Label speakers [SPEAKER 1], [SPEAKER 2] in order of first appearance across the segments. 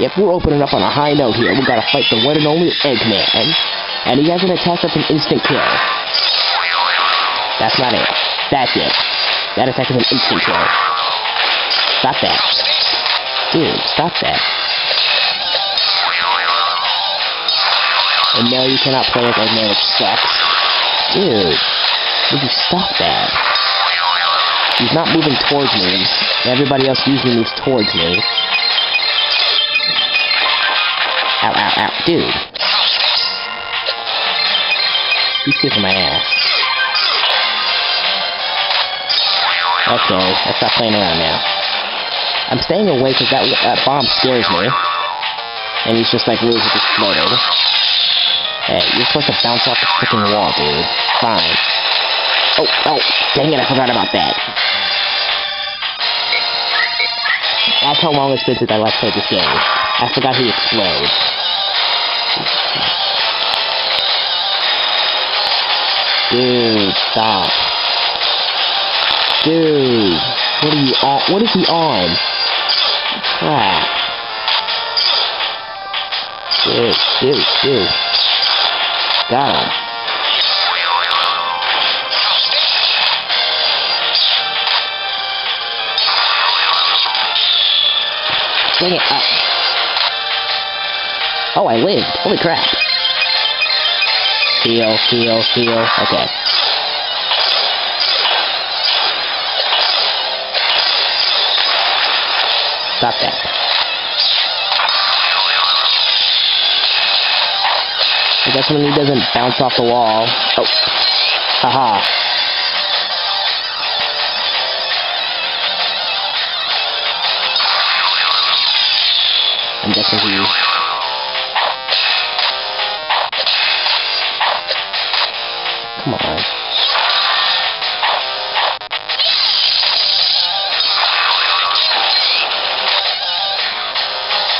[SPEAKER 1] Yep, we're opening up on a high note here. We gotta fight the one and only Eggman. And he has an attack that's an instant kill. That's not it. That's it. That attack is an instant kill. Stop that. Dude, stop that. And no, you cannot play with Eggman, which sucks. Dude, would you stop that? He's not moving towards me. Everybody else usually moves towards me. Ow, ow, ow. Dude. He's kicking my ass. Okay, let's stop playing around now. I'm staying away because that, that bomb scares me. And he's just like losing exploding. Hey, you're supposed to bounce off the freaking wall, dude. Fine. Oh, oh, dang it, I forgot about that. That's how long it's been since I last played this game. I forgot he explodes. Dude, stop. Dude, what are you on? What is he on? Crap. Dude, dude, dude. Got him. It up. Oh, I lived. Holy crap. Heal, heal, heal. Okay. Stop that. I guess when he doesn't bounce off the wall. Oh. Haha. I'm guessing he... Come on.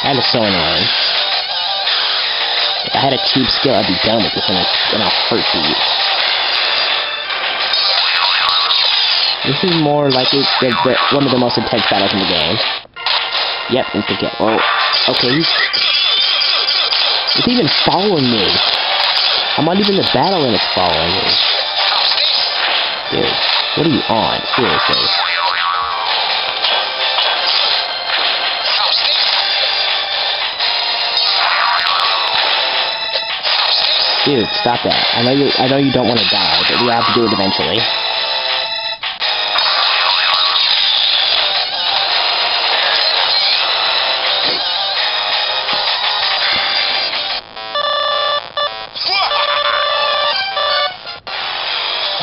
[SPEAKER 1] That is so annoying. If I had a cheap skill, I'd be done with this in a, in a heartbeat. This is more likely the, the, one of the most intense battles in the game. Yep, instant kill. Oh, okay, he's... It's even following me. I'm not even in the battle and it's following me. Dude, what are you on? Seriously. Dude, stop that. I know you I know you don't want to die, but we have to do it eventually.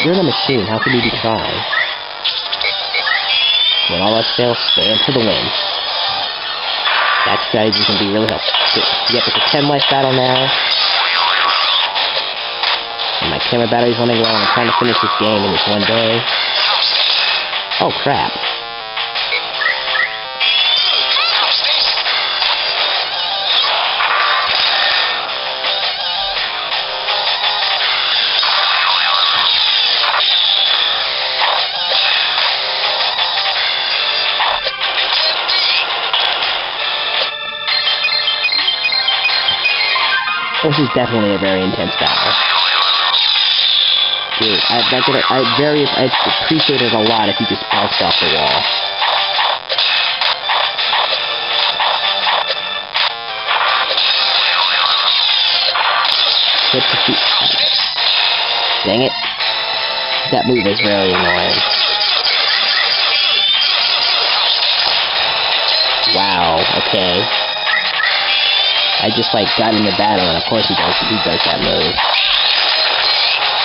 [SPEAKER 1] You're the machine, how can you be trying? When all else fails, stand for the win. That strategy can be really helpful. Yep, it's a 10 life battle now. And my camera battery's running low and I'm trying to finish this game in this one day. Oh crap. This is definitely a very intense battle. Dude, I, that I very, I appreciate it a lot if you just bounced off the wall. Dang it. That move is very annoying. Wow, okay. I just like got in the battle and of course he does he does that move.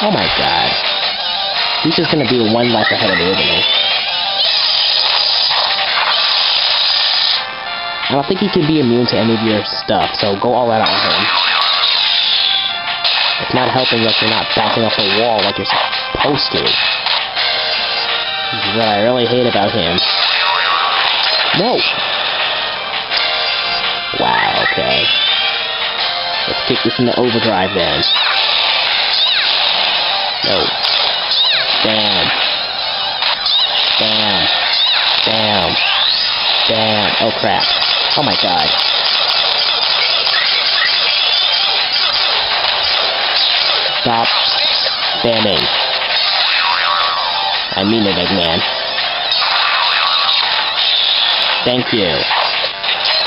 [SPEAKER 1] Oh my god. He's just gonna be one life ahead of the isn't? I don't think he can be immune to any of your stuff, so go all out on him. It's not helping that you're not bouncing off the wall like you're supposed to. This is what I really hate about him. No! Wow, okay. Let's kick this into overdrive then. No. Damn. Damn. Damn. Damn. Oh crap. Oh my god. Stop spamming. I mean it, Eggman. Thank you.